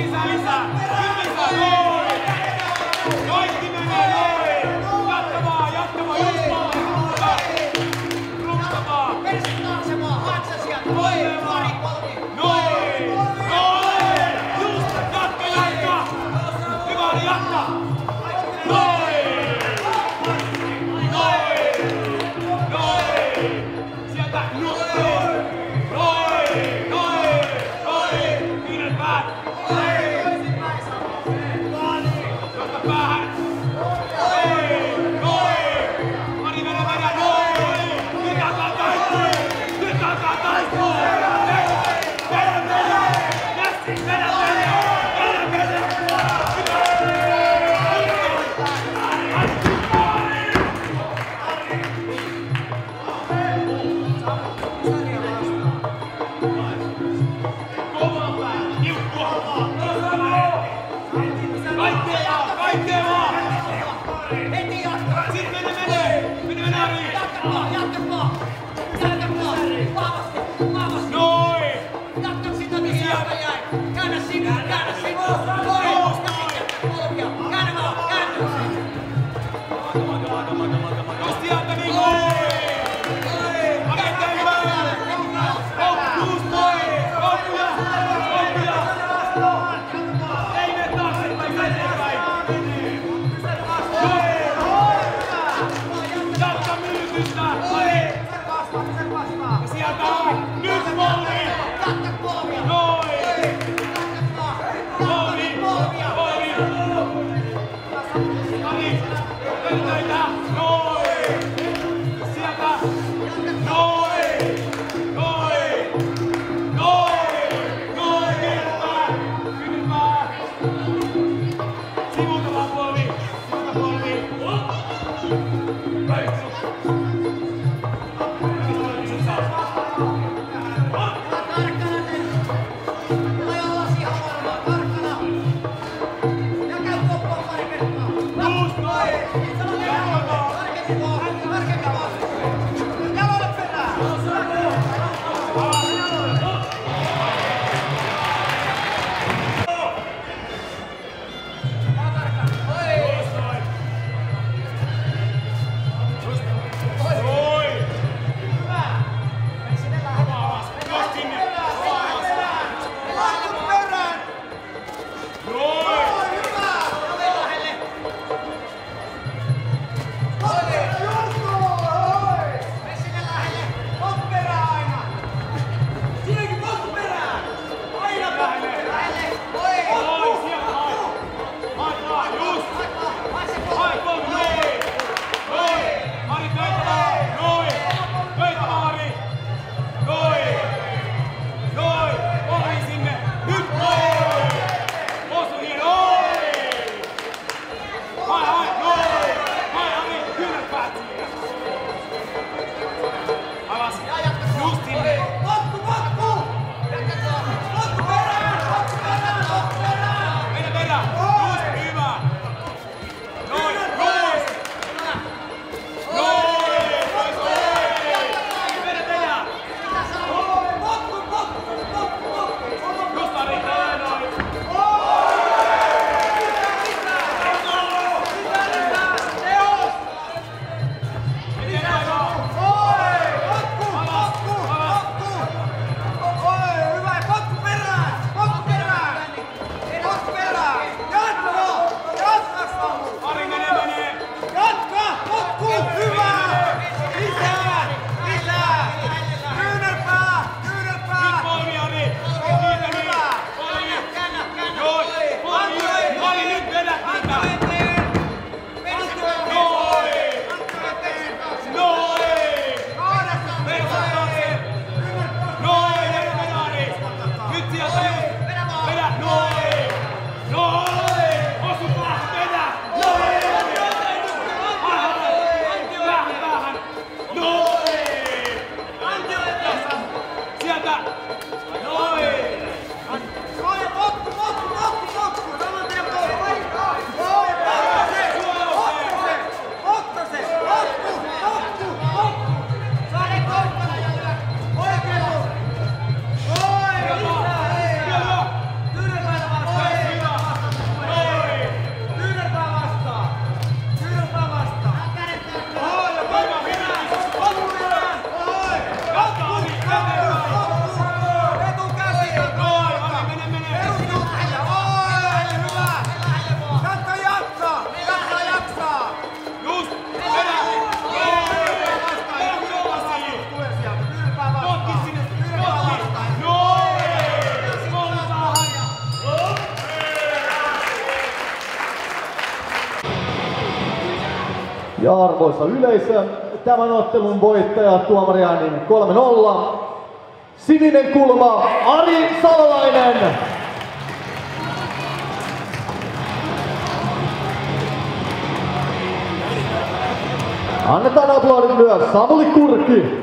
Isa, Isa. Stop. Ja arvoisa yleisö, tämän ottelun voittaja tuomariäänin 3-0. Sininen kulma Ari Salolainen. Annetaan aplodit myös Samuli Kurki.